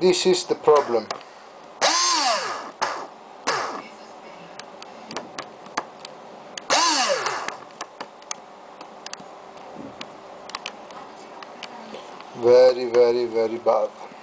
this is the problem. Very very very bad.